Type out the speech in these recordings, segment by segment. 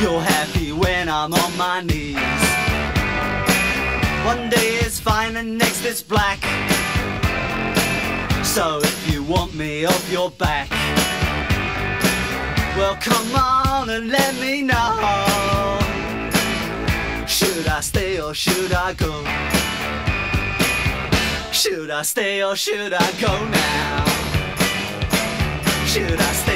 You're happy when I'm on my knees. One day it's fine and next it's black. So if you want me off your back, well come on and let me know. Should I stay or should I go? Should I stay or should I go now? Should I stay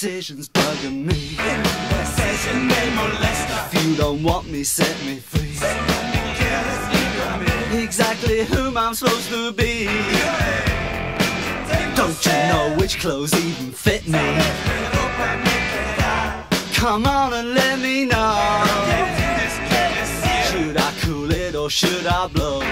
This indecision's bugging me. If you don't want me, set me free. Exactly whom I'm supposed to be. Don't you know which clothes even fit me? Come on and let me know. Should I cool it or should I blow?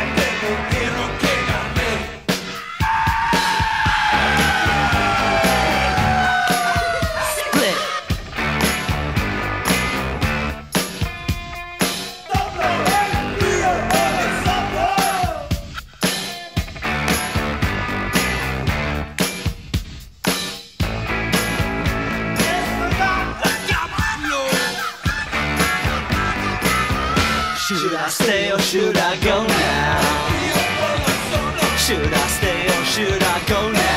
I stay or should I go now? Should I stay or should I go now?